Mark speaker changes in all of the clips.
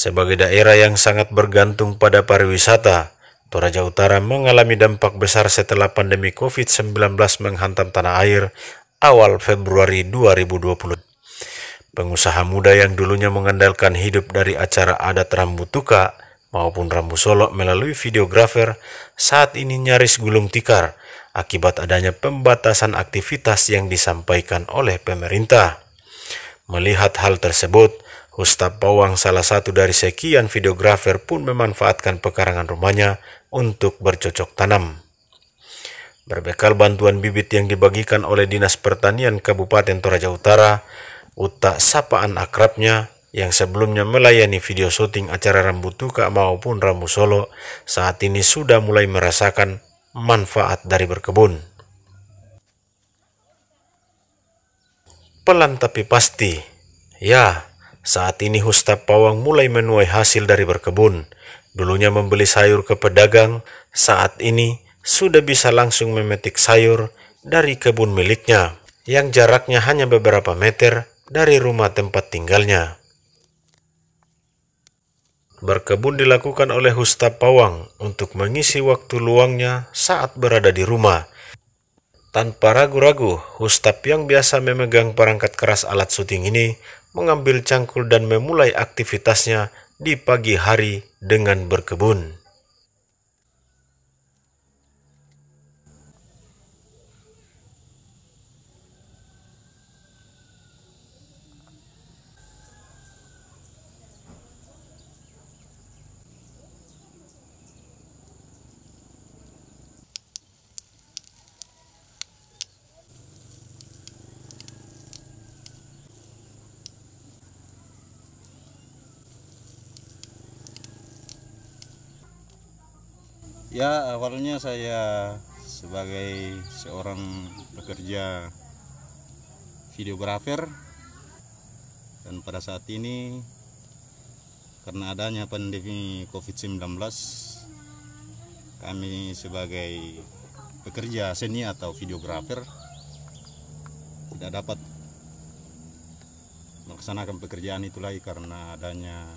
Speaker 1: Sebagai daerah yang sangat bergantung pada pariwisata, Toraja Utara mengalami dampak besar setelah pandemi COVID-19 menghantam tanah air awal Februari 2020. Pengusaha muda yang dulunya mengandalkan hidup dari acara adat Rambu Tuka maupun Rambu Solo melalui videografer saat ini nyaris gulung tikar akibat adanya pembatasan aktivitas yang disampaikan oleh pemerintah. Melihat hal tersebut, Ustaz Pawang salah satu dari sekian videografer pun memanfaatkan pekarangan rumahnya untuk bercocok tanam. Berbekal bantuan bibit yang dibagikan oleh Dinas Pertanian Kabupaten Toraja Utara, Uta sapaan akrabnya yang sebelumnya melayani video syuting acara Rambu Tuka maupun Rambu Solo saat ini sudah mulai merasakan manfaat dari berkebun. Pelan tapi pasti, ya saat ini Hustap Pawang mulai menuai hasil dari berkebun. Dulunya membeli sayur ke pedagang, saat ini sudah bisa langsung memetik sayur dari kebun miliknya yang jaraknya hanya beberapa meter dari rumah tempat tinggalnya. Berkebun dilakukan oleh Hustap Pawang untuk mengisi waktu luangnya saat berada di rumah. Tanpa ragu-ragu, Hustap yang biasa memegang perangkat keras alat syuting ini mengambil cangkul dan memulai aktivitasnya di pagi hari dengan berkebun.
Speaker 2: Ya awalnya saya sebagai seorang pekerja videografer. Dan pada saat ini karena adanya pandemi COVID-19 kami sebagai pekerja seni atau videografer tidak dapat melaksanakan pekerjaan itu lagi karena adanya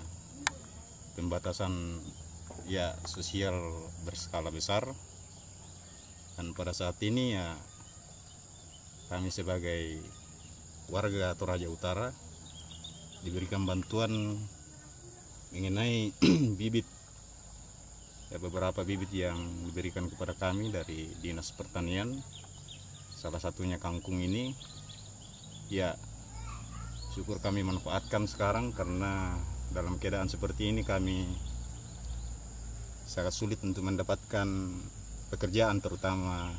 Speaker 2: pembatasan ya sosial berskala besar. Dan pada saat ini ya kami sebagai warga Toraja Utara diberikan bantuan mengenai bibit. Ya beberapa bibit yang diberikan kepada kami dari Dinas Pertanian. Salah satunya kangkung ini. Ya syukur kami manfaatkan sekarang karena dalam keadaan seperti ini kami sangat sulit untuk mendapatkan pekerjaan terutama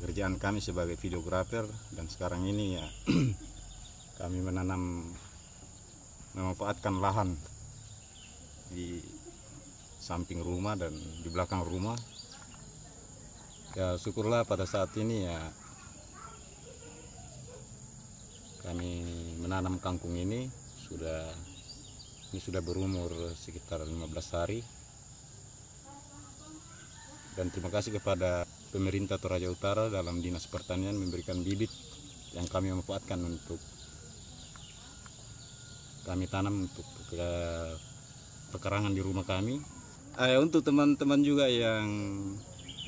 Speaker 2: pekerjaan kami sebagai videografer. Dan sekarang ini ya kami menanam memanfaatkan lahan di samping rumah dan di belakang rumah. Ya syukurlah pada saat ini ya kami menanam kangkung ini sudah ini sudah berumur sekitar 15 hari. Dan terima kasih kepada pemerintah Toraja Utara dalam Dinas Pertanian memberikan bibit yang kami manfaatkan untuk kami tanam untuk pekarangan di rumah kami. Eh, untuk teman-teman juga yang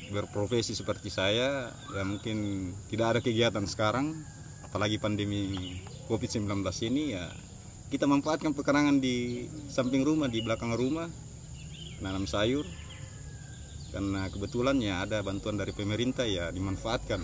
Speaker 2: berprofesi seperti saya ya mungkin tidak ada kegiatan sekarang apalagi pandemi COVID-19 ini ya kita manfaatkan pekarangan di samping rumah di belakang rumah nanam sayur. Karena kebetulan ya ada bantuan dari pemerintah ya dimanfaatkan